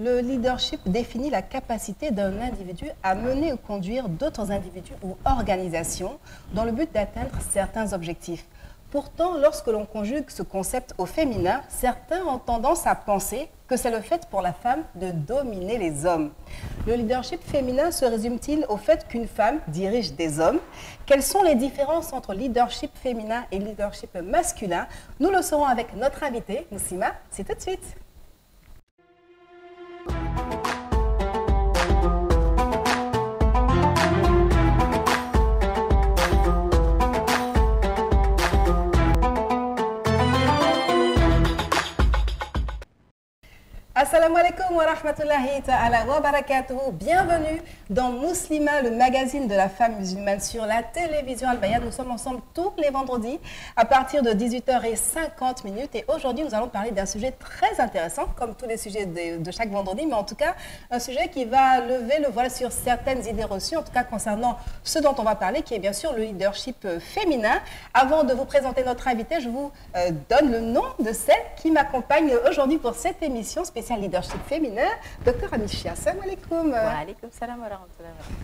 Le leadership définit la capacité d'un individu à mener ou conduire d'autres individus ou organisations dans le but d'atteindre certains objectifs. Pourtant, lorsque l'on conjugue ce concept au féminin, certains ont tendance à penser que c'est le fait pour la femme de dominer les hommes. Le leadership féminin se résume-t-il au fait qu'une femme dirige des hommes? Quelles sont les différences entre leadership féminin et leadership masculin? Nous le saurons avec notre invité, Moussima. C'est tout de suite. Assalamu alaikum wa rahmatullahi ta'ala wa barakatuhu. Bienvenue dans Muslima, le magazine de la femme musulmane sur la télévision al Nous sommes ensemble tous les vendredis à partir de 18h50 minutes. Et aujourd'hui, nous allons parler d'un sujet très intéressant, comme tous les sujets de, chaque vendredi, mais en tout cas, un sujet qui va lever le voile sur certaines idées reçues, en tout cas concernant ce dont on va parler, qui est bien sûr le leadership féminin. Avant de vous présenter notre invité, je vous euh, donne le nom de celle qui m'accompagne aujourd'hui pour cette émission spéciale leadership féminin, docteur Amichia. Salam alaikum. Wa alaikum salam wa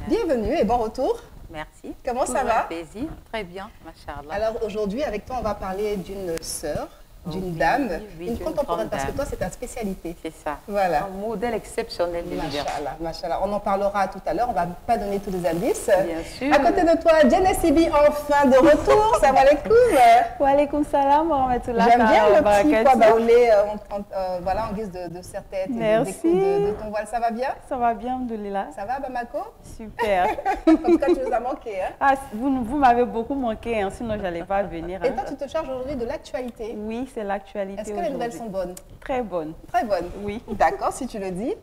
Bienvenue et bon retour. Merci. Comment ça va plaisir. Très bien, machallah. Alors aujourd'hui, avec toi, on va parler d'une sœur d'une dame, une contemporaine, parce que toi, c'est ta spécialité. C'est ça. Voilà. Un modèle exceptionnel de Machallah. On en parlera tout à l'heure, on ne va pas donner tous les indices. Bien sûr. À côté de toi, Jenna Sibi, enfin de retour. Salam alaikum. Wa alaikum salam wa rahmatullah. J'aime bien le petit poids baoulé euh, en, euh, voilà, en guise de, de serre-tête Merci. De, de, ton voile. Ça va bien? Ça va bien, Alhamdoulilah. Ça va, Bamako? Super. en tout cas, tu nous as manqué. Hein? Ah, vous, vous m'avez beaucoup manqué, hein, sinon je n'allais pas venir. Et toi, tu te charges aujourd'hui de l'actualité Oui, c'est l'actualité. Est-ce que les nouvelles sont bonnes? Très bonnes. Très bonnes Oui. D'accord, si tu le dis.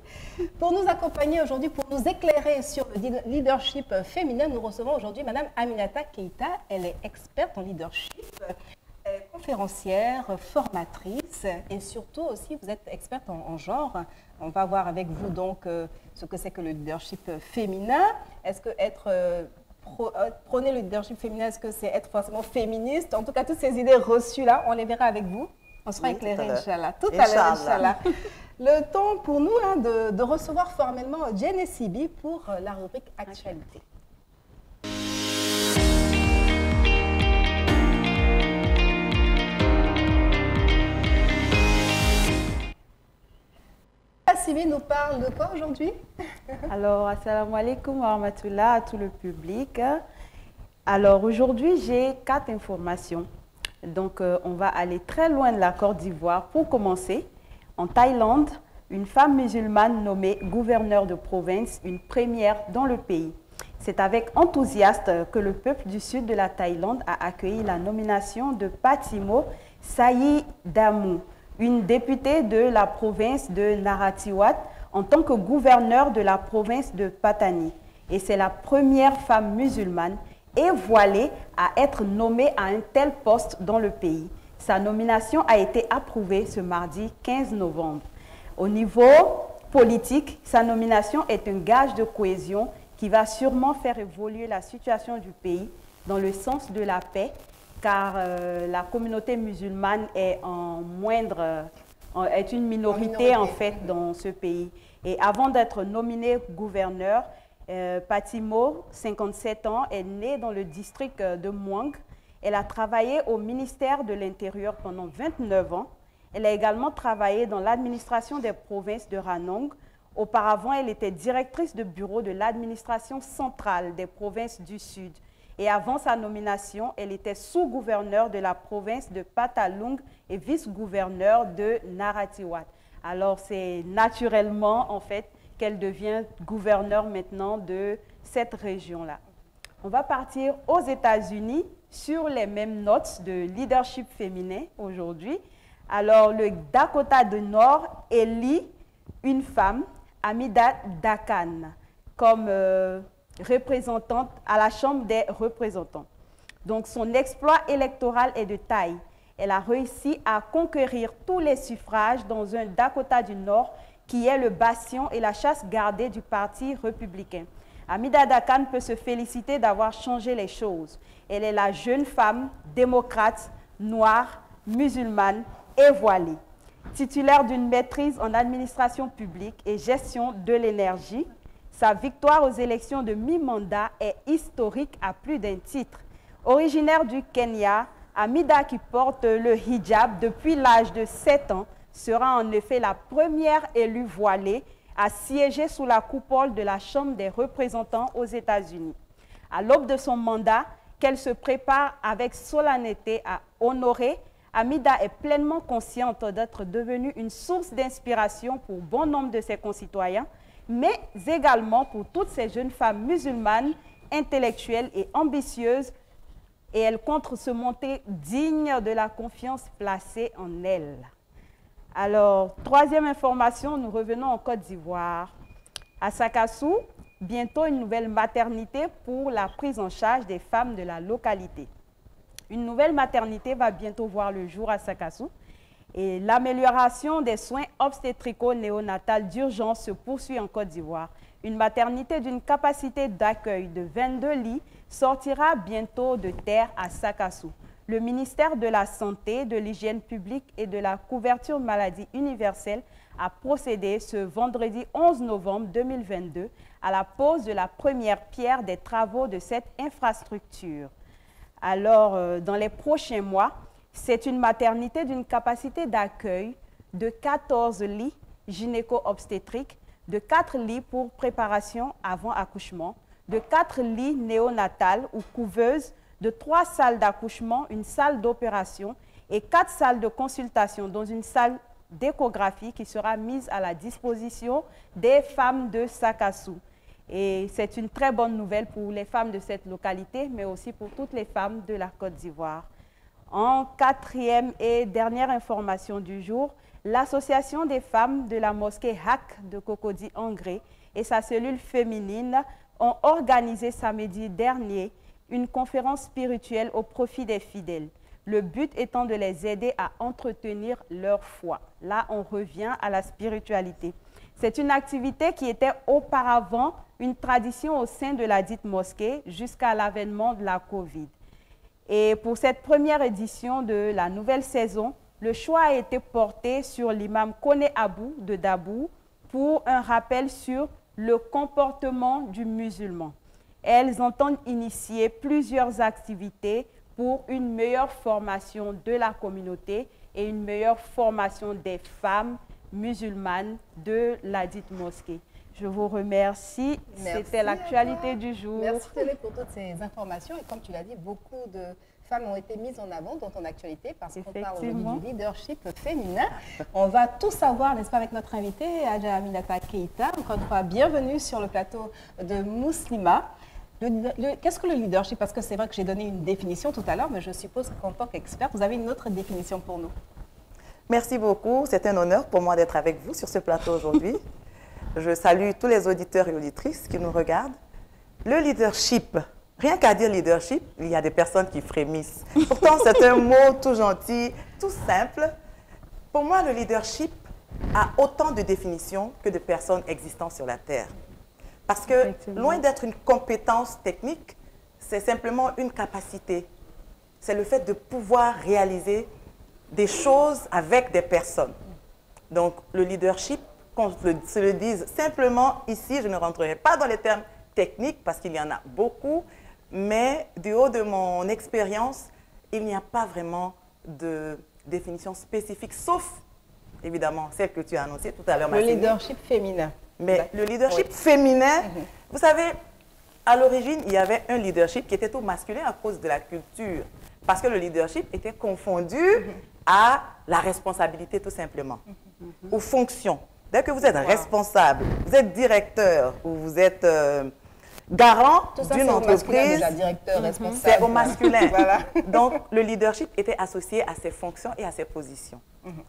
Pour nous accompagner aujourd'hui, pour nous éclairer sur le leadership féminin, nous recevons aujourd'hui Madame Aminata Keita. Elle est experte en leadership, conférencière, formatrice et surtout aussi vous êtes experte en, genre. On va voir avec vous donc euh, ce que c'est que le leadership féminin. Est-ce que être euh, euh, prôner le leadership féminin, est-ce que c'est être forcément féministe? En tout cas, toutes ces idées reçues-là, on les verra avec vous. On sera éclairé, Inch'Allah. Tout à l'heure, Inch'Allah. Le temps pour nous hein, de, de, recevoir formellement Jen Sibi pour euh, la rubrique Actualité. Sibi nous parle de quoi aujourd'hui? Alors, assalamu alaikum wa rahmatullah à tout le public. Alors, aujourd'hui, j'ai quatre informations. Donc, euh, on va aller très loin de la Côte d'Ivoire. Pour commencer, en Thaïlande, une femme musulmane nommée gouverneur de province, une première dans le pays. C'est avec enthousiasme que le peuple du sud de la Thaïlande a accueilli la nomination de Patimo Sayi Damu, une députée de la province de Narathiwat, en tant que gouverneur de la province de Patani. Et c'est la première femme musulmane et voilée à être nommée à un tel poste dans le pays. Sa nomination a été approuvée ce mardi 15 novembre. Au niveau politique, sa nomination est un gage de cohésion qui va sûrement faire évoluer la situation du pays dans le sens de la paix, car euh, la communauté musulmane est en moindre, est une minorité, en fait dans ce pays. Et avant d'être nominée gouverneur, euh, Patimo, 57 ans, est née dans le district euh, de Muang. Elle a travaillé au ministère de l'Intérieur pendant 29 ans. Elle a également travaillé dans l'administration des provinces de Ranong. Auparavant, elle était directrice de bureau de l'administration centrale des provinces du Sud. Et avant sa nomination, elle était sous-gouverneure de la province de Patalung et vice-gouverneure de Narathiwat. Alors, c'est naturellement, en fait, qu'elle devient gouverneure maintenant de cette région-là. On va partir aux États-Unis sur les mêmes notes de leadership féminin aujourd'hui. Alors, le Dakota du Nord élit une femme, Amida Dakan, comme euh, représentante à la Chambre des représentants. Donc, son exploit électoral est de taille. Elle a réussi à conquérir tous les suffrages dans un Dakota du Nord qui est le bastion et la chasse gardée du Parti républicain. Amida Dakan peut se féliciter d'avoir changé les choses. Elle est la jeune femme démocrate, noire, musulmane et voilée. Titulaire d'une maîtrise en administration publique et gestion de l'énergie, sa victoire aux élections de mi-mandat est historique à plus d'un titre. Originaire du Kenya, Amida, qui porte le hijab depuis l'âge de 7 ans, sera en effet la première élue voilée à siéger sous la coupole de la Chambre des représentants aux États-Unis. À l'aube de son mandat, qu'elle se prépare avec solennité à honorer, Amida est pleinement consciente d'être devenue une source d'inspiration pour bon nombre de ses concitoyens, mais également pour toutes ces jeunes femmes musulmanes, intellectuelles et ambitieuses, et elle compte se monter digne de la confiance placée en elle. Alors, troisième information, nous revenons en Côte d'Ivoire. À Sakassou, bientôt une nouvelle maternité pour la prise en charge des femmes de la localité. Une nouvelle maternité va bientôt voir le jour à Sakassou et l'amélioration des soins obstétrico-néonatales d'urgence se poursuit en Côte d'Ivoire. Une maternité d'une capacité d'accueil de 22 lits sortira bientôt de terre à Sakassou. Le ministère de la Santé, de l'Hygiène publique et de la couverture maladie universelle a procédé ce vendredi 11 novembre 2022 à la pose de la première pierre des travaux de cette infrastructure. Alors, euh, dans les prochains mois, c'est une maternité d'une capacité d'accueil de 14 lits gynéco-obstétriques, de 4 lits pour préparation avant accouchement, de 4 lits néonatales ou couveuses, de 3 salles d'accouchement, une salle d'opération et 4 salles de consultation, dans une salle d'échographie qui sera mise à la disposition des femmes de Sakassou. Et c'est une très bonne nouvelle pour les femmes de cette localité, mais aussi pour toutes les femmes de la Côte d'Ivoire. En quatrième et dernière information du jour, l'Association des femmes de la mosquée HAC de Cocody Angré et sa cellule féminine ont organisé samedi dernier une conférence spirituelle au profit des fidèles. Le but étant de les aider à entretenir leur foi. Là, on revient à la spiritualité. C'est une activité qui était auparavant une tradition au sein de la dite mosquée jusqu'à l'avènement de la Covid. Et pour cette première édition de la nouvelle saison, le choix a été porté sur l'imam Kone Abou de Dabou pour un rappel sur le comportement du musulman. Elles entendent initier plusieurs activités pour une meilleure formation de la communauté et une meilleure formation des femmes musulmanes de la dite mosquée. Je vous remercie. C'était l'actualité du jour. Merci Télé pour toutes ces informations. Et comme tu l'as dit, beaucoup de femmes ont été mises en avant dans ton actualité parce qu'on parle du leadership féminin. On va tout savoir, n'est-ce pas, avec notre invité, Adja Aminata Keita. Encore une fois, bienvenue sur le plateau de Muslima. Qu'est-ce que le leadership? Parce que c'est vrai que j'ai donné une définition tout à l'heure, mais je suppose qu'en tant qu'expert, vous avez une autre définition pour nous. Merci beaucoup. C'est un honneur pour moi d'être avec vous sur ce plateau aujourd'hui. Je salue tous les auditeurs et auditrices qui nous regardent. Le leadership, rien qu'à dire leadership, il y a des personnes qui frémissent. Pourtant, c'est un mot tout gentil, tout simple. Pour moi, le leadership a autant de définitions que de personnes existant sur la Terre. Parce que loin d'être une compétence technique, c'est simplement une capacité. C'est le fait de pouvoir réaliser des choses avec des personnes. Donc, le leadership, qu'on se le dise simplement ici, je ne rentrerai pas dans les termes techniques parce qu'il y en a beaucoup, mais du haut de mon expérience, il n'y a pas vraiment de définition spécifique, sauf évidemment celle que tu as annoncée tout à l'heure. Le leadership féminin. Mais le leadership féminin, mhm. vous savez, à l'origine, il y avait un leadership qui était tout masculin à cause de la culture. Parce que le leadership était confondu mhm. à la responsabilité tout simplement, mhm. aux fonctions. Dès que vous êtes responsable, vous êtes directeur ou vous êtes euh, garant d'une entreprise, mhm. c'est au masculin. Donc, le leadership était associé à ses fonctions et à ses positions. Mhm.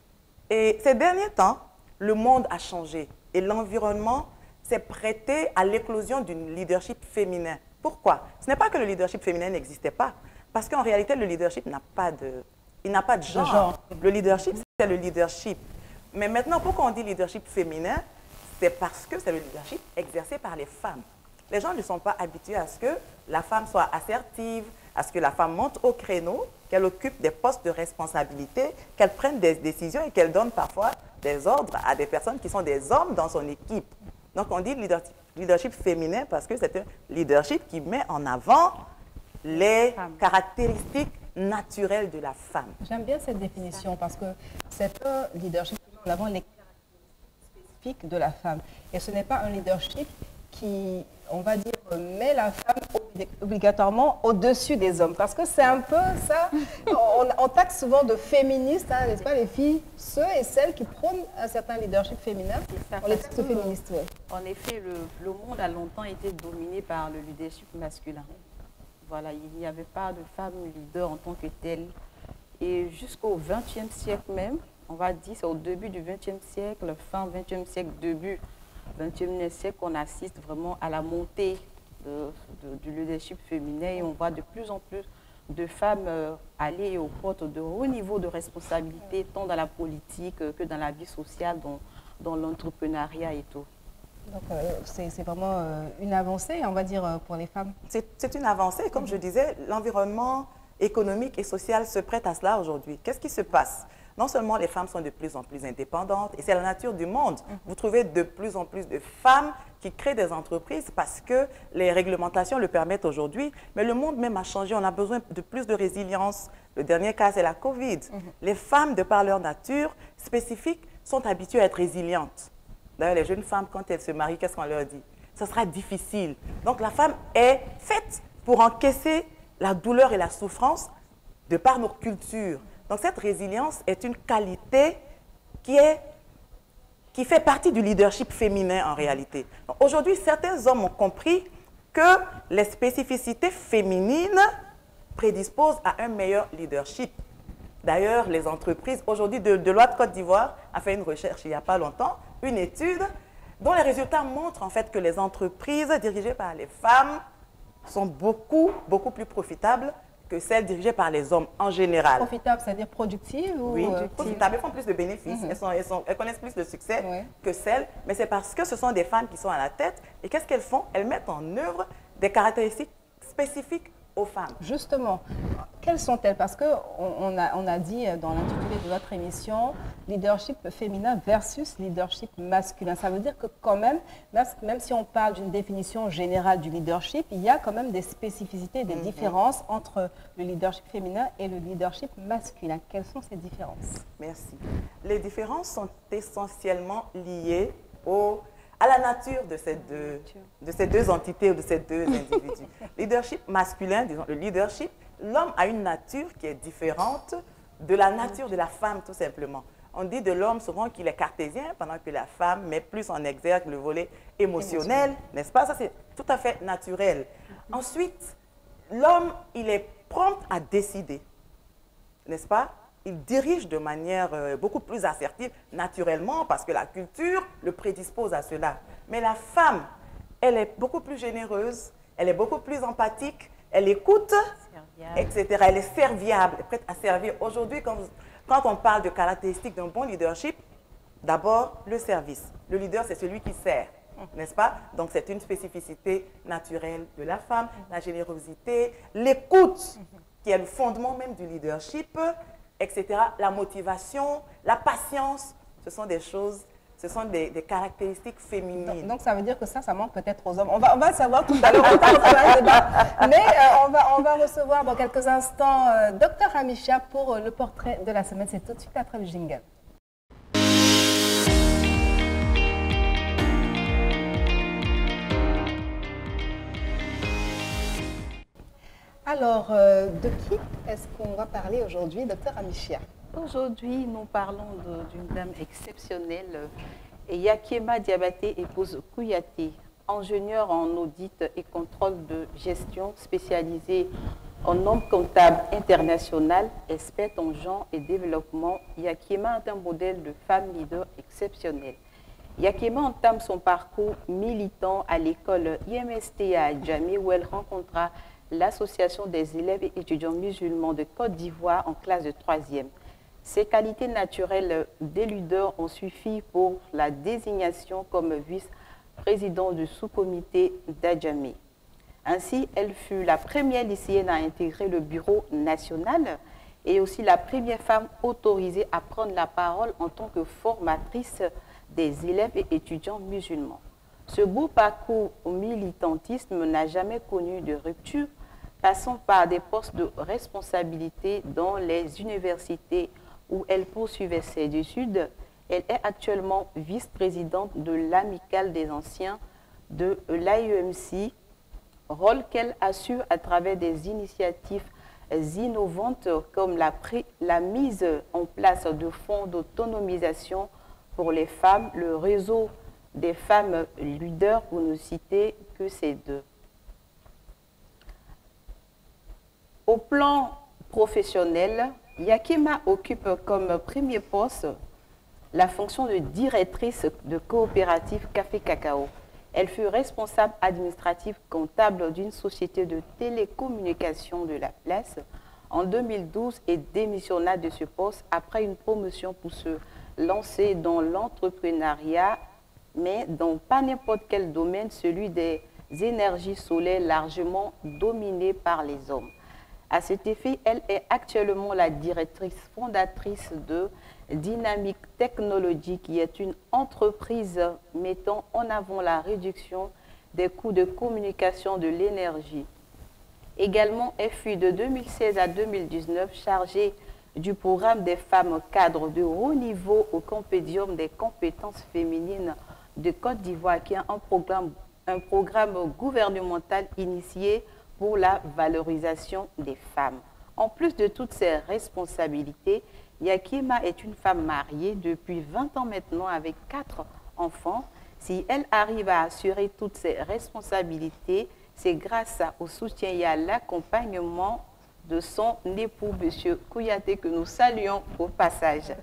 Et ces derniers temps, le monde a changé et l'environnement s'est prêté à l'éclosion d'une leadership féminin. Pourquoi? Ce n'est pas que le leadership féminin n'existait pas, parce qu'en réalité, le leadership n'a pas de, il n'a pas de genre. Le leadership, c'est le leadership. Mais maintenant, pourquoi on dit leadership féminin C'est parce que c'est le leadership exercé par les femmes. Les gens ne sont pas habitués à ce que la femme soit assertive, à ce que la femme monte au créneau qu'elle occupe des postes de responsabilité, qu'elle prenne des décisions et qu'elle donne parfois des ordres à des personnes qui sont des hommes dans son équipe. Donc on dit leadership, leadership féminin parce que c'est un leadership qui met en avant les caractéristiques naturelles de la femme. J'aime bien cette définition parce que c'est un leadership en avant les caractéristiques spécifiques de la femme. Et ce n'est pas un leadership qui, on va dire, met la femme obligatoirement au-dessus des hommes. Parce que c'est un peu ça, on, taxe souvent de féministes, hein, n'est-ce pas les filles, ceux et celles qui prônent un certain leadership féminin, on les taxe féministes. En effet, le, monde a longtemps été dominé par le leadership masculin. Voilà, il n'y avait pas de femme leader en tant que telle. Et jusqu'au XXe siècle même, on va dire, c'est au début du XXe siècle, fin XXe siècle, début 21e siècle qu'on assiste vraiment à la montée du leadership féminin et on voit de plus en plus de femmes euh, aller aux portes de haut niveau de responsabilité, tant dans la politique que dans la vie sociale, dans, dans l'entrepreneuriat et tout. Donc, euh, c'est vraiment euh, une avancée, on va dire, pour les femmes. C'est une avancée. Comme je disais, l'environnement économique et social se prête à cela aujourd'hui. Qu'est-ce qui se passe? Non seulement les femmes sont de plus en plus indépendantes, et c'est la nature du monde. Mhm. Vous trouvez de plus en plus de femmes qui créent des entreprises parce que les réglementations le permettent aujourd'hui, mais le monde même a changé. On a besoin de plus de résilience. Le dernier cas, c'est la COVID. Mhm. Les femmes, de par leur nature spécifique, sont habituées à être résilientes. D'ailleurs, les jeunes femmes, quand elles se marient, qu'est-ce qu'on leur dit? Ce sera difficile. Donc la femme est faite pour encaisser la douleur et la souffrance de par nos cultures. Donc cette résilience est une qualité qui, est, qui fait partie du leadership féminin en réalité. Aujourd'hui, certains hommes ont compris que les spécificités féminines prédisposent à un meilleur leadership. D'ailleurs, les entreprises, aujourd'hui, de, de de Côte d'Ivoire a fait une recherche il n'y a pas longtemps, une étude dont les résultats montrent en fait que les entreprises dirigées par les femmes sont beaucoup, beaucoup plus profitables que celles dirigées par les hommes en général. Profitables, c'est-à-dire productives ou Oui, euh, profitables. Elles font plus de bénéfices, mhm. elles, sont, elles, connaissent plus de succès que celles, mais c'est parce que ce sont des femmes qui sont à la tête. Et qu'est-ce qu'elles font? Elles mettent en œuvre des caractéristiques spécifiques aux femmes. Justement, quelles sont-elles? Parce qu'on on a, on a dit dans l'intitulé de notre émission, leadership féminin versus leadership masculin. Ça veut dire que quand même, même si on parle d'une définition générale du leadership, il y a quand même des spécificités, des mhm. différences entre le leadership féminin et le leadership masculin. Quelles sont ces différences? Merci. Les différences sont essentiellement liées au à la nature de ces deux, de ces deux entités ou de ces deux individus. leadership masculin, disons, le leadership, l'homme a une nature qui est différente de la nature de la femme, tout simplement. On dit de l'homme souvent qu'il est cartésien, pendant que la femme met plus en exergue le volet émotionnel, n'est-ce pas? Ça, c'est tout à fait naturel. Ensuite, l'homme, il est prompt à décider, n'est-ce pas? Il dirige de manière euh, beaucoup plus assertive, naturellement, parce que la culture le prédispose à cela. Mais la femme, elle est beaucoup plus généreuse, elle est beaucoup plus empathique, elle écoute, etc. Elle est serviable, elle est prête à servir. Aujourd'hui, quand, quand on parle de caractéristiques d'un bon leadership, d'abord le service. Le leader, c'est celui qui sert n'est-ce pas? Donc c'est une spécificité naturelle de la femme, la générosité, l'écoute, qui est le fondement même du leadership, etc. La motivation, la patience, ce sont des choses, ce sont des, caractéristiques féminines. Donc, ça veut dire que ça, ça manque peut-être aux hommes. On va, on va savoir tout à l'heure, mais euh, on, va, on va recevoir dans quelques instants euh, Dr Amisha pour euh, le portrait de la semaine. C'est tout de suite après le jingle. Alors, euh, de qui est-ce qu'on va parler aujourd'hui, docteur Amichia Aujourd'hui, nous parlons d'une dame exceptionnelle, Yakema Diabaté, épouse Kouyaté, ingénieure en audit et contrôle de gestion spécialisée en nombre comptable international, experte en genre et développement. Yakema est un modèle de femme leader exceptionnelle. Yakema entame son parcours militant à l'école IMST à Djamé où elle rencontra l'Association des élèves et étudiants musulmans de Côte d'Ivoire en classe de troisième. Ces qualités naturelles d'éludeur ont suffi pour la désignation comme vice-président du sous-comité d'Adjamé. Ainsi, elle fut la première lycéenne à intégrer le bureau national et aussi la première femme autorisée à prendre la parole en tant que formatrice des élèves et étudiants musulmans. Ce beau parcours au militantisme n'a jamais connu de rupture, passant par des postes de responsabilité dans les universités où elle poursuivait ses études. Elle est actuellement vice-présidente de l'Amicale des anciens de l'AEMC, rôle qu'elle assure à travers des initiatives innovantes comme la, la mise en place de fonds d'autonomisation pour les femmes, le réseau des femmes leaders, pour ne citer que ces deux. Au plan professionnel, Yakima occupe comme premier poste la fonction de directrice de coopérative Café Cacao. Elle fut responsable administrative comptable d'une société de télécommunications de la place en 2012 et démissionna de ce poste après une promotion pour se lancer dans l'entrepreneuriat, mais dans pas n'importe quel domaine, celui des énergies solaires largement dominé par les hommes. À cet effet, elle est actuellement la directrice fondatrice de Dynamique Technologie, qui est une entreprise mettant en avant la réduction des coûts de communication de l'énergie. Également, elle fut de 2016 à 2019 chargée du programme des femmes cadres de haut niveau au Compédium des compétences féminines de Côte d'Ivoire, qui est un programme, un programme gouvernemental initié pour la valorisation des femmes. En plus de toutes ces responsabilités, Yakima est une femme mariée depuis 20 ans maintenant avec quatre enfants. Si elle arrive à assurer toutes ces responsabilités, c'est grâce au soutien et à l'accompagnement de son époux, M. Kouyaté, que nous saluons au passage.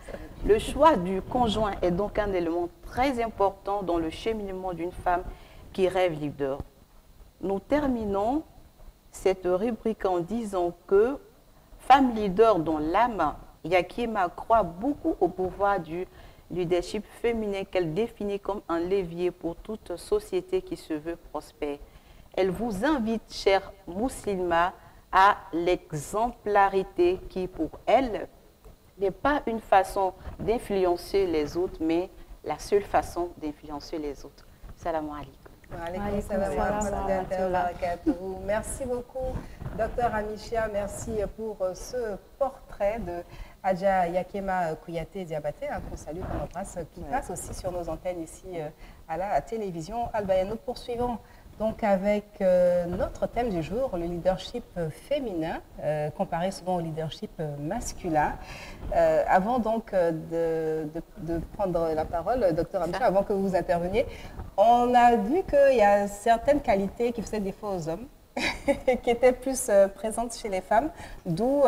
Le choix du conjoint est donc un élément très important dans le cheminement d'une femme qui rêve leader. Nous terminons cette rubrique en disant que femme leader dont l'âme, Yakima croit beaucoup au pouvoir du leadership féminin qu'elle définit comme un levier pour toute société qui se veut prospère. Elle vous invite, chère Moussilma, à l'exemplarité qui, pour elle, n'est pas une façon d'influencer les autres, mais la seule façon d'influencer les autres. Salam alaikum. Merci beaucoup, docteur Amicia. Merci pour ce portrait de Adja Yakema Kouyaté Diabaté, qu'on salue, qu'on embrasse, qui passe aussi sur nos antennes ici euh, à la télévision Alba. nous poursuivons donc avec euh, notre thème du jour, le leadership féminin, euh, comparé souvent au leadership masculin. Euh, avant donc de, prendre la parole, docteur Amicha, avant que vous interveniez, on a vu qu'il y a certaines qualités qui faisaient défaut aux hommes, qui étaient plus présentes chez les femmes, d'où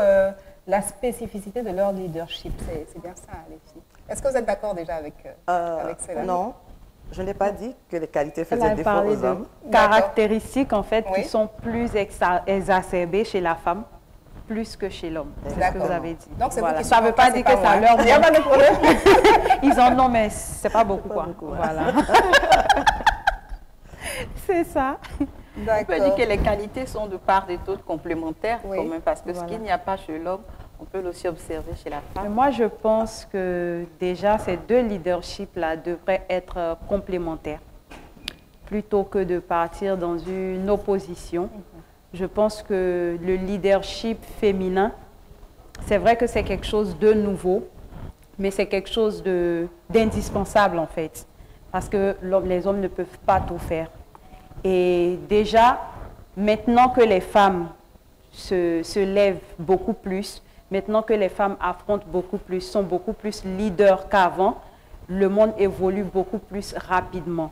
la spécificité de leur leadership. C'est bien ça, les filles. Est-ce que vous êtes d'accord déjà avec, avec cela? Non. Je n'ai pas dit que les qualités faisaient défaut aux hommes. caractéristiques, en fait, qui sont plus exacerbées chez la femme plus que chez l'homme. C'est ce que vous avez dit. Donc, voilà. Ça ne veut pas dire que ça leur... Il n'y a pas de problème. Ils en ont, mais ce n'est pas beaucoup. quoi. Voilà. C'est ça. On peut dire que les qualités sont de part et d'autre complémentaires, quand même, parce que ce qu'il n'y a pas chez l'homme, on peut aussi observer chez la femme. moi, je pense que déjà, ces deux leaderships-là devraient être euh, complémentaires. Plutôt que de partir dans une opposition, je pense que le leadership féminin, c'est vrai que c'est quelque chose de nouveau, mais c'est quelque chose d'indispensable en fait. Parce que les hommes ne peuvent pas tout faire. Et déjà, maintenant que les femmes se lèvent beaucoup plus, Maintenant que les femmes affrontent beaucoup plus, sont beaucoup plus leaders qu'avant, le monde évolue beaucoup plus rapidement.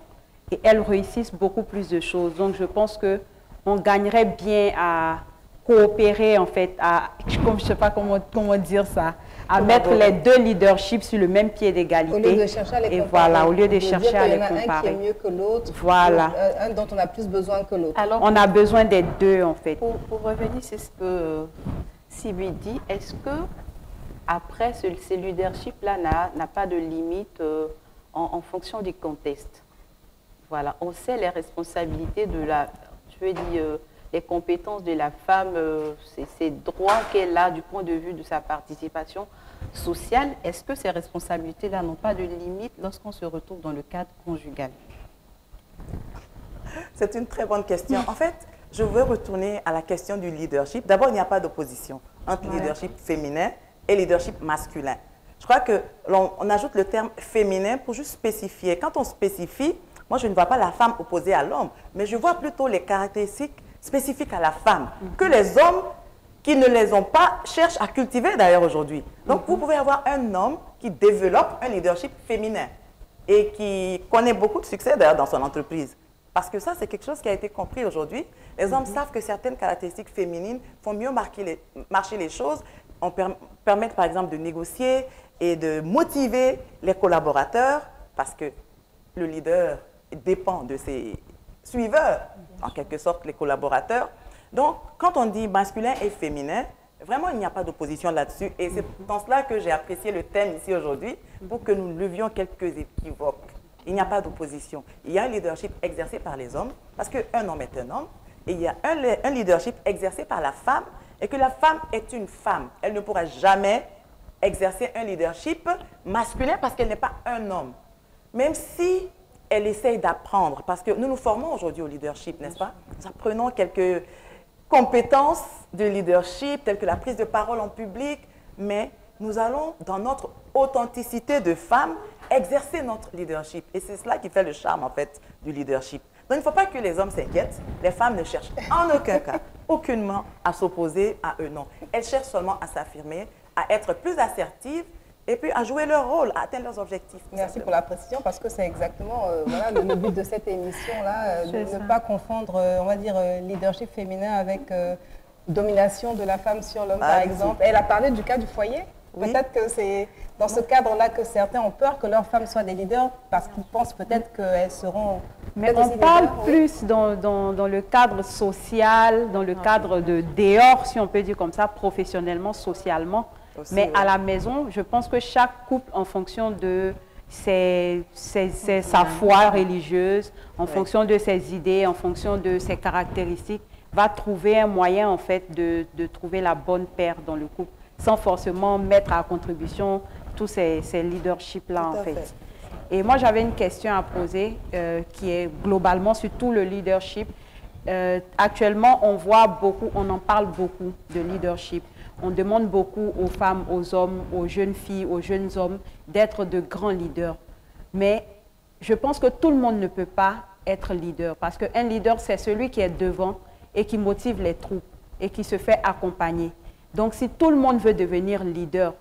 Et elles réussissent beaucoup plus de choses. Donc je pense qu'on gagnerait bien à coopérer, en fait, à, je ne sais pas comment, comment dire ça, à mettre les deux leaderships sur le même pied d'égalité. Au lieu de chercher à les comparer. Et voilà, au lieu de, chercher à les comparer. Il y en a un qui est mieux que l'autre. Voilà. Un dont on a plus besoin que l'autre. On a besoin des deux, en fait. Pour, pour revenir, c'est ce que dit, est-ce que après ce, leadership-là n'a pas de limite euh, en, fonction du contexte? Voilà, on sait les responsabilités de la, je veux dire, euh, les compétences de la femme, euh, ses, droits qu'elle a du point de vue de sa participation sociale, est-ce que ces responsabilités-là n'ont pas de limite lorsqu'on se retrouve dans le cadre conjugal? C'est une très bonne question. En fait, je veux retourner à la question du leadership. D'abord, il n'y a pas d'opposition entre leadership féminin et leadership masculin. Je crois que on ajoute le terme féminin pour juste spécifier. Quand on spécifie, moi, je ne vois pas la femme opposée à l'homme, mais je vois plutôt les caractéristiques spécifiques à la femme, que les hommes qui ne les ont pas cherchent à cultiver d'ailleurs aujourd'hui. Donc, vous pouvez avoir un homme qui développe un leadership féminin et qui connaît beaucoup de succès d'ailleurs dans son entreprise. Parce que ça, c'est quelque chose qui a été compris aujourd'hui. Les hommes savent que certaines caractéristiques féminines font mieux marquer les, marcher les choses, on permettent par exemple de négocier et de motiver les collaborateurs, parce que le leader dépend de ses suiveurs, en quelque sorte les collaborateurs. Donc, quand on dit masculin et féminin, vraiment, il n'y a pas d'opposition là-dessus. Et c'est dans cela que j'ai apprécié le thème ici aujourd'hui, pour que nous levions quelques équivoques. Il n'y a pas d'opposition. Il y a un leadership exercé par les hommes, parce qu'un homme est un homme, et il y a un, un, leadership exercé par la femme, et que la femme est une femme. Elle ne pourra jamais exercer un leadership masculin parce qu'elle n'est pas un homme. Même si elle essaye d'apprendre, parce que nous nous formons aujourd'hui au leadership, n'est-ce pas? Nous apprenons quelques compétences de leadership, telles que la prise de parole en public, mais nous allons, dans notre authenticité de femme, exercer notre leadership. Et c'est cela qui fait le charme, en fait, du leadership. Donc, il ne faut pas que les hommes s'inquiètent. Les femmes ne cherchent en aucun cas, aucunement, à s'opposer à eux, non. Elles cherchent seulement à s'affirmer, à être plus assertives et puis à jouer leur rôle, à atteindre leurs objectifs. Merci pour la précision parce que c'est exactement euh, voilà, le, but de cette émission-là, euh, de ne pas confondre, euh, on va dire, leadership féminin avec domination de la femme sur l'homme, par exemple. Elle a parlé du cas du foyer. Peut-être que c'est dans ce cadre-là que certains ont peur que leurs femmes soient des leaders parce qu'ils pensent peut-être qu'elles seront... Mais on parle plus dans, dans, le cadre social, dans le ah. cadre de dehors, si on peut dire comme ça, professionnellement, socialement. Mais à la maison, je pense que chaque couple, en fonction de ses, sa foi religieuse, en fonction de ses idées, en fonction de ses caractéristiques, va trouver un moyen, en fait, de, de trouver la bonne paire dans le couple, sans forcément mettre à contribution tous ces, ces leaderships-là, en fait. Et moi, j'avais une question à poser euh, qui est globalement sur tout le leadership. Euh, actuellement, on voit beaucoup, on en parle beaucoup de leadership. On demande beaucoup aux femmes, aux hommes, aux jeunes filles, aux jeunes hommes d'être de grands leaders. Mais je pense que tout le monde ne peut pas être leader parce qu'un leader, c'est celui qui est devant et qui motive les troupes et qui se fait accompagner. Donc si tout le monde veut devenir leader,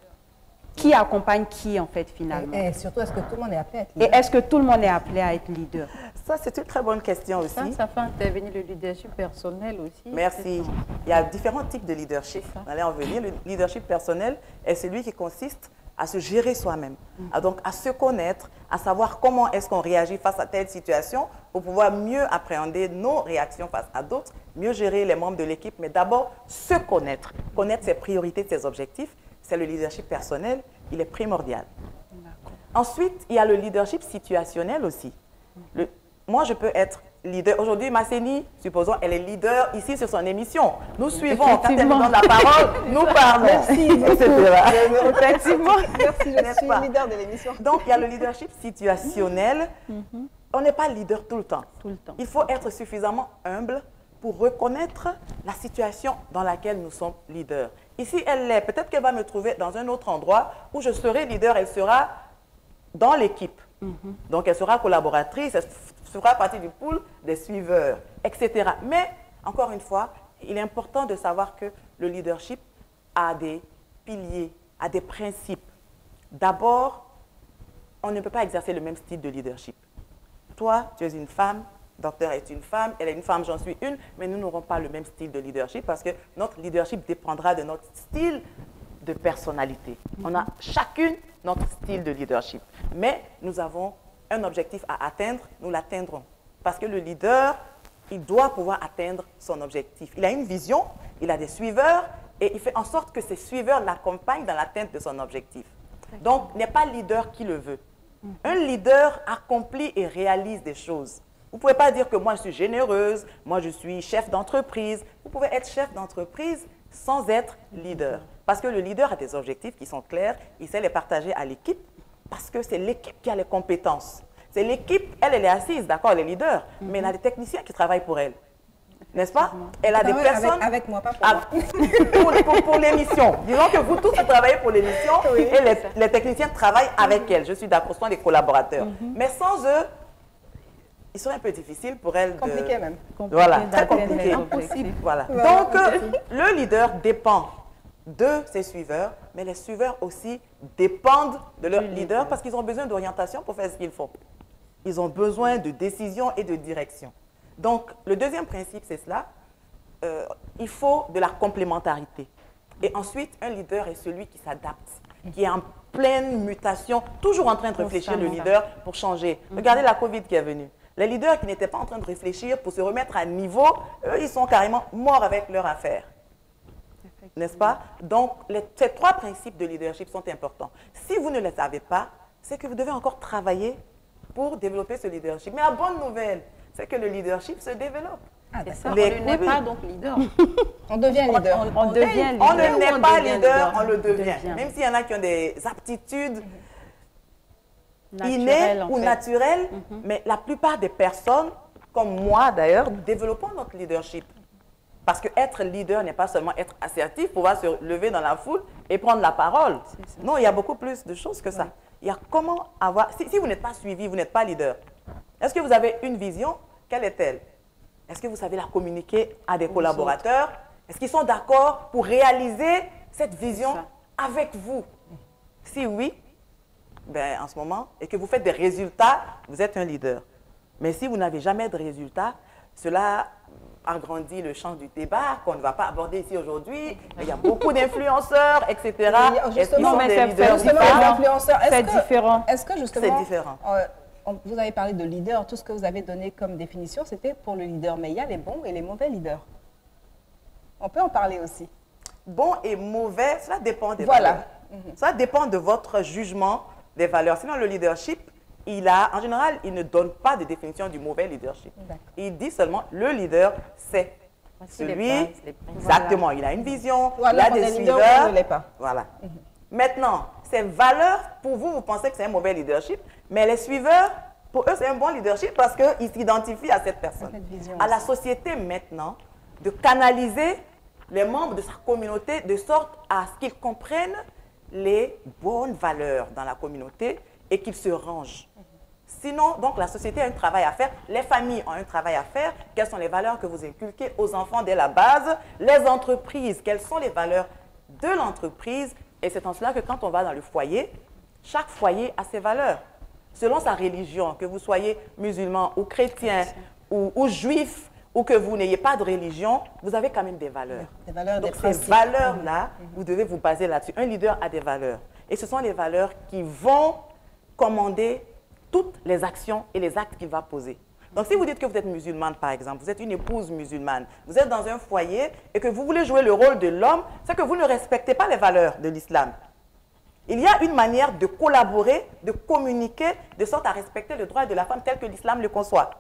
qui accompagne qui en fait finalement? Et, surtout, est-ce que tout le monde est appelé à être leader? Et est-ce que tout le monde est appelé à être leader? Ça, c'est une très bonne question aussi. Ça, ça fait intervenir le leadership personnel aussi. Merci. Il y a différents types de leadership. On allait en venir. Le leadership personnel est celui qui consiste à se gérer soi-même, mm. donc à se connaître, à savoir comment est-ce qu'on réagit face à telle situation pour pouvoir mieux appréhender nos réactions face à d'autres, mieux gérer les membres de l'équipe, mais d'abord se connaître, connaître ses priorités, ses objectifs c'est le leadership personnel, il est primordial. Ensuite, il y a le leadership situationnel aussi. moi, je peux être leader. Aujourd'hui, Masseni, supposons, elle est leader ici sur son émission. Nous suivons, quand elle nous donne la parole, nous parlons. Merci, Effectivement. Merci, je suis leader de l'émission. Donc, il y a le leadership situationnel. Mm-hmm. On n'est pas leader tout le temps. Tout le temps. Il faut être suffisamment humble pour reconnaître la situation dans laquelle nous sommes leaders. Ici, elle l'est. Peut-être qu'elle va me trouver dans un autre endroit où je serai leader. Elle sera dans l'équipe. Mhm. Donc, elle sera collaboratrice, elle fera partie du pool des suiveurs, etc. Mais, encore une fois, il est important de savoir que le leadership a des piliers, a des principes. D'abord, on ne peut pas exercer le même style de leadership. Toi, tu es une femme, docteur est une femme, elle est une femme, j'en suis une, mais nous n'aurons pas le même style de leadership parce que notre leadership dépendra de notre style de personnalité. On a chacune notre style de leadership, mais nous avons un objectif à atteindre, nous l'atteindrons. Parce que le leader, il doit pouvoir atteindre son objectif. Il a une vision, il a des suiveurs et il fait en sorte que ses suiveurs l'accompagnent dans l'atteinte de son objectif. Donc, n'est pas le leader qui le veut. Un leader accomplit et réalise des choses. Vous ne pouvez pas dire que moi je suis généreuse, moi je suis chef d'entreprise. Vous pouvez être chef d'entreprise sans être leader. Parce que le leader a des objectifs qui sont clairs, il sait les partager à l'équipe, parce que c'est l'équipe qui a les compétences. C'est l'équipe, elle, elle est assise, d'accord, elle est leader, mais elle a des techniciens qui travaillent pour elle. N'est-ce pas? Elle a des Ah oui, personnes... Avec, avec moi, pas pour Ah, moi. pour, pour- pour l'émission. Disons que vous tous vous travaillez pour l'émission et les, les techniciens travaillent avec elle. Je suis d'accord, ce sont des collaborateurs. Mais sans eux, il serait un peu difficile pour elle de... Compliqué même. Compliqué Voilà, très compliqué. Impossible. Voilà, Donc, euh, le leader dépend de ses suiveurs, mais les suiveurs aussi dépendent de leur leader parce qu'ils ont besoin d'orientation pour faire ce qu'ils font. Ils ont besoin de décision et de direction. Donc, le deuxième principe, c'est cela. Euh, il faut de la complémentarité. Et ensuite, un leader est celui qui s'adapte, qui est en pleine mutation, toujours en train de réfléchir, le leader, pour changer. Regardez la Covid qui est venue. Les leaders qui n'étaient pas en train de réfléchir pour se remettre à niveau, eux, ils sont carrément morts avec leur affaire. N'est-ce pas? Donc, les- ces trois principes de leadership sont importants. Si vous ne les avez pas, c'est que vous devez encore travailler pour développer ce leadership. Mais la bonne nouvelle, c'est que le leadership se développe. Ah, Les- on ne naît oui. pas donc leader. On devient leader. On devient leader. On ne on pas leader, leader on le devient. devient. Même s'il y en a qui ont des aptitudes Naturel, innées ou fait. naturelles, mais la plupart des personnes, comme moi d'ailleurs, développons notre leadership. Parce que être leader n'est pas seulement être assertif, pouvoir se lever dans la foule et prendre la parole. Non, il y a beaucoup plus de choses que ça. Il y a comment avoir... Si, si vous n'êtes pas suivi, vous n'êtes pas leader. Est-ce que vous avez une vision? Quelle est-elle? Est-ce que vous savez la communiquer à des collaborateurs? Est-ce qu'ils sont d'accord pour réaliser cette vision avec vous? Si oui, ben, en ce moment, et que vous faites des résultats, vous êtes un leader. Mais si vous n'avez jamais de résultats, cela agrandit le champ du débat qu'on ne va pas aborder ici aujourd'hui. Il y a beaucoup d'influenceurs, etc. Justement, mais c'est- différent. influenceurs, est-ce C'est que- différent. Est-ce que justement, C'est différent. euh, on- vous avez parlé de leader, tout ce que vous avez donné comme définition, c'était pour le leader, mais il y a les bons et les mauvais leaders. On peut en parler aussi. Bon et mauvais, cela dépend des Voilà. valeurs. Ça dépend de votre jugement des valeurs. Sinon, le leadership, il a, en général, il ne donne pas de définition du mauvais leadership. Il dit seulement le leader, c'est les celui. bases, les principes. exactement. Il a une vision, Voilà, il a des suiveurs. ne pas. Voilà. Maintenant, ces valeurs, pour vous, vous pensez que c'est un mauvais leadership, mais les suiveurs, pour eux, c'est un bon leadership parce qu'ils s'identifient à cette personne. cette vision À la société maintenant de canaliser les membres de sa communauté de sorte à ce qu'ils comprennent les bonnes valeurs dans la communauté et qu'ils se rangent. Sinon, donc la société a un travail à faire, les familles ont un travail à faire. Quelles sont les valeurs que vous inculquez aux enfants dès la base? Les entreprises, quelles sont les valeurs de l'entreprise? Et c'est en cela que quand on va dans le foyer, chaque foyer a ses valeurs. Selon sa religion, que vous soyez musulman ou chrétien ou, ou juif ou que vous n'ayez pas de religion, vous avez quand même des valeurs. Des valeurs, Donc des ces valeurs-là, vous devez vous baser là-dessus. Un leader a des valeurs. Et ce sont les valeurs qui vont commander toutes les actions et les actes qu'il va poser. Donc si vous dites que vous êtes musulmane, par exemple, vous êtes une épouse musulmane, vous êtes dans un foyer et que vous voulez jouer le rôle de l'homme, c'est que vous ne respectez pas les valeurs de l'islam. Il y a une manière de collaborer, de communiquer, de sorte à respecter le droit de la femme tel que l'islam le conçoit.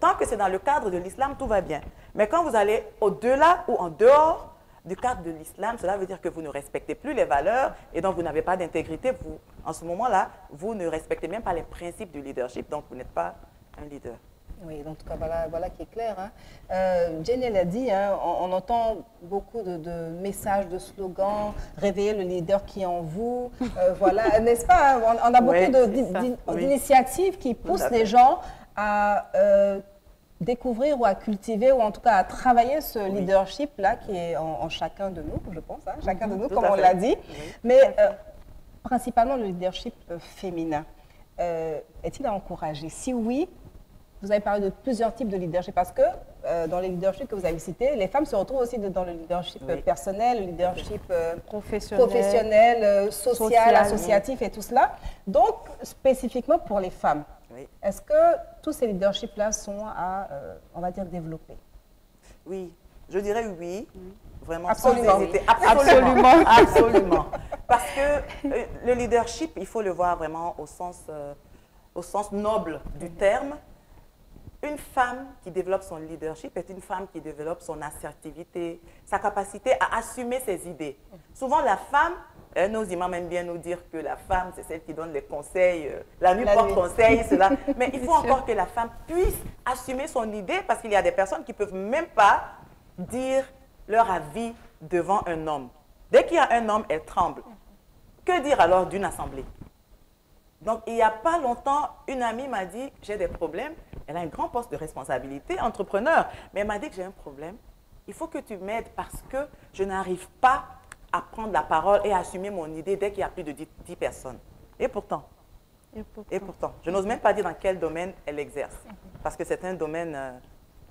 Tant que c'est dans le cadre de l'islam, tout va bien. Mais quand vous allez au-delà ou en dehors du cadre de l'islam, cela veut dire que vous ne respectez plus les valeurs et donc vous n'avez pas d'intégrité. Vous, en ce moment-là, vous ne respectez même pas les principes du leadership, donc vous n'êtes pas un leader. Oui, en tout cas, voilà, voilà qui est clair. Hein. Euh, Jenny l'a dit, hein, on, on entend beaucoup de, de messages, de slogans, réveiller le leader qui est en vous. Euh, voilà, n'est-ce pas hein, on, on a beaucoup Oui, oui. d'initiatives qui poussent les gens à euh, découvrir ou à cultiver ou en tout cas à travailler ce leadership-là qui est en, en chacun de nous, je pense, hein, chacun de nous, Tout comme on l'a dit. Oui. Mais euh, principalement le leadership euh, féminin. Euh, Est-il à encourager? Si oui, vous avez parlé de plusieurs types de leadership parce que euh, dans les leaderships que vous avez cités, les femmes se retrouvent aussi dans le leadership Oui. personnel, le leadership euh, Professionnel. professionnel, euh, social, Social, associatif et tout cela. Donc, spécifiquement pour les femmes, Oui. est-ce que tous ces leaderships-là sont à, euh, on va dire, développer? Oui, je dirais oui, vraiment Absolument. Absolument. Absolument. Absolument. Parce que euh, le leadership, il faut le voir vraiment au sens, euh, au sens noble du terme. une femme qui développe son leadership est une femme qui développe son assertivité, sa capacité à assumer ses idées. Souvent, la femme, nos imams aiment bien nous dire que la femme, c'est celle qui donne les conseils, euh, la nuit La porte nuit. conseil, cela. Mais il faut encore que la femme puisse assumer son idée parce qu'il y a des personnes qui ne peuvent même pas dire leur avis devant un homme. Dès qu'il y a un homme, elle tremble. Que dire alors d'une assemblée? Donc, il n'y a pas longtemps, une amie m'a dit, j'ai des problèmes. Elle a un grand poste de responsabilité, entrepreneur. Mais elle m'a dit que j'ai un problème. Il faut que tu m'aides parce que je n'arrive pas à prendre la parole et à assumer mon idée dès qu'il y a plus de 10, 10 personnes. Et pourtant, Et pourtant, je n'ose même pas dire dans quel domaine elle exerce. Parce que c'est un domaine euh,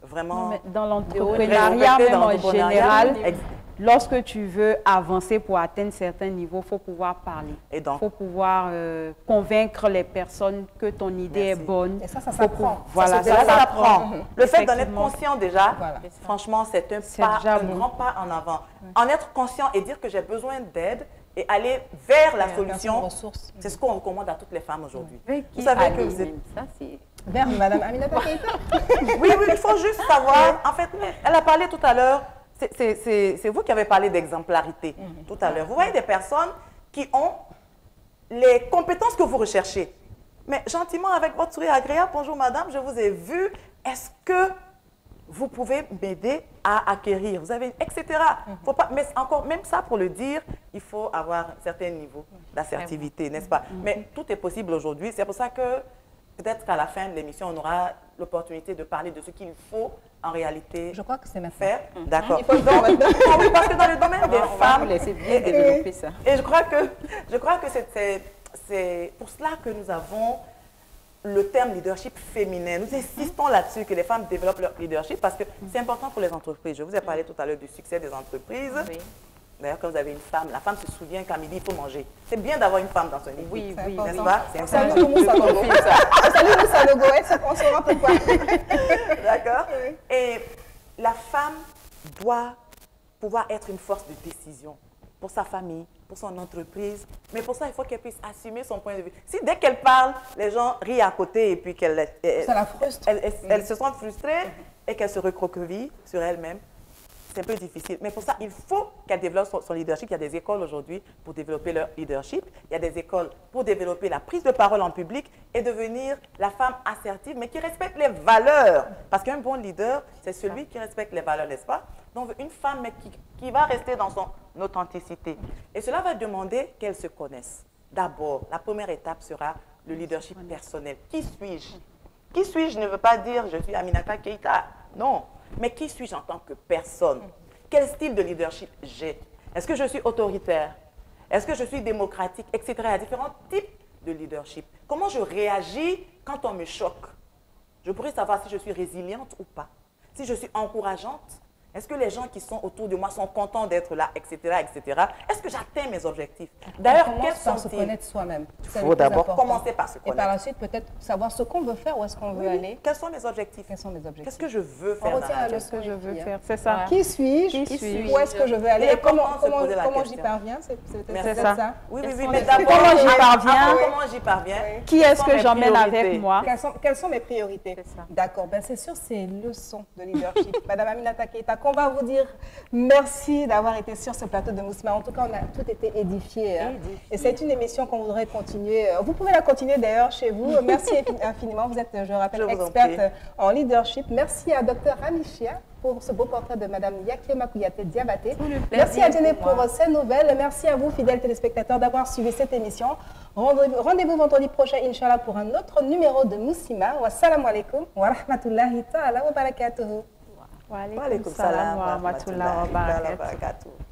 vraiment... Non, Dans l'entrepreneuriat, même en général, lorsque tu veux avancer pour atteindre certains niveaux, il faut pouvoir parler. Et Il donc, faut pouvoir euh, convaincre les personnes que ton idée Merci. est bonne. Et ça, ça s'apprend. Voilà, se ça s'apprend. Le fait d'en être conscient déjà, Voilà. franchement, c'est un, pas, déjà un bon. grand pas en avant. En être conscient et dire que j'ai besoin d'aide et aller vers la solution, c'est ce qu'on recommande à toutes les femmes aujourd'hui. Vous savez que vous êtes... même Ça, c'est... Vers Madame Aminata. Oui, oui, il faut juste savoir. En fait, elle a parlé tout à l'heure, c'est- vous qui avez parlé d'exemplarité tout à l'heure. Vous voyez des personnes qui ont les compétences que vous recherchez. Mais gentiment, avec votre sourire agréable, bonjour madame, je vous ai vu. Est-ce que vous pouvez m'aider à acquérir? Vous avez, etc. Faut pas, mais encore, même ça, pour le dire, il faut avoir un certain niveau d'assertivité, n'est-ce pas? Mais tout est possible aujourd'hui. C'est pour ça que peut-être qu'à la fin de l'émission, on aura l'opportunité de parler de ce qu'il faut en réalité Je crois que c'est maintenant. faire. D'accord. Il faut maintenant. Ah oui, parce que dans le domaine des On va femmes, laisser bien et- développer ça. et je crois que, je crois que c'est- pour cela que nous avons le terme leadership féminin. Nous insistons là-dessus, que les femmes développent leur leadership parce que c'est important pour les entreprises. Je vous ai parlé tout à l'heure du succès des entreprises. Oui, D'ailleurs, quand vous avez une femme, la femme se souvient qu'à midi, il faut manger. C'est bien d'avoir une femme dans son équipe. oui, oui. N'est-ce pas? C'est Salut important. Moussa Logo. Salut Moussa Logo. Ouais, On saura pourquoi. D'accord Oui. Et la femme doit pouvoir être une force de décision pour sa famille, pour son entreprise. Mais pour ça, il faut qu'elle puisse assumer son point de vue. Si dès qu'elle parle, les gens rient à côté et puis qu'elle elle- Ça la frustre. elle, elle- elle se sent frustrée et qu'elle se recroqueville sur elle-même, c'est un peu difficile. Mais pour ça, il faut qu'elle développe son, leadership. Il y a des écoles aujourd'hui pour développer leur leadership. Il y a des écoles pour développer la prise de parole en public et devenir la femme assertive, mais qui respecte les valeurs. Parce qu'un bon leader, c'est celui qui respecte les valeurs, n'est-ce pas? Donc, une femme qui, qui va rester dans son authenticité. Et cela va demander qu'elle se connaisse. D'abord, la première étape sera le leadership personnel. Qui suis-je? Qui suis-je ne veut pas dire je suis Aminata Keita. Non. Mais qui suis-je en tant que personne? Quel style de leadership j'ai? Est-ce que je suis autoritaire? Est-ce que je suis démocratique Etc. Il y a différents types de leadership. Comment je réagis quand on me choque? Je pourrais savoir si je suis résiliente ou pas. Si je suis encourageante. Est-ce que les gens qui sont autour de moi sont contents d'être là, etc., etc. Est-ce que j'atteins mes objectifs? D'ailleurs, On quels par se connaître soi-même. Il C'est faut d'abord commencer par se Et par connaître. la suite, peut-être savoir ce qu'on veut faire, où est-ce qu'on veut Oui, aller. Quels sont mes objectifs? Quels sont mes objectifs? Qu'est-ce que je veux On faire dans retient leçon. que je veux faire, c'est ça. Qui suis-je? Qui suis-je? Où est-ce que je veux aller? Et comment, j'y parviens? C'est c'est peut-être C'est ça. ça. Oui, oui, oui, sont mais d'abord, Comment j'y parviens? comment j'y parviens? Qui est-ce sont que j'emmène avec moi? Quelles sont, sont mes priorités? C'est ça. D'accord, ben c'est sur ces leçons de leadership, Madame Aminata Keita, qu'on va vous dire merci d'avoir été sur ce plateau de Moussima. En tout cas, on a tout été édifiés. hein. Et c'est une émission qu'on voudrait continuer. Vous pouvez la continuer d'ailleurs chez vous. Merci infi- infiniment. Vous êtes, je rappelle, Je en experte en leadership. Merci à Dr Ramichia pour ce beau portrait de Madame Yakiema Kouyaté Diabaté. Merci à Jenny pour ces nouvelles. Merci à vous, fidèles téléspectateurs, d'avoir suivi cette émission. Rendez-vous rendez-vous vendredi prochain, Inch'Allah, pour un autre numéro de Moussima. Wassalamu alaikum wa rahmatullahi ta'ala wa barakatuhu. Wa alaikum salam wa rahmatullahi wa barakatuh.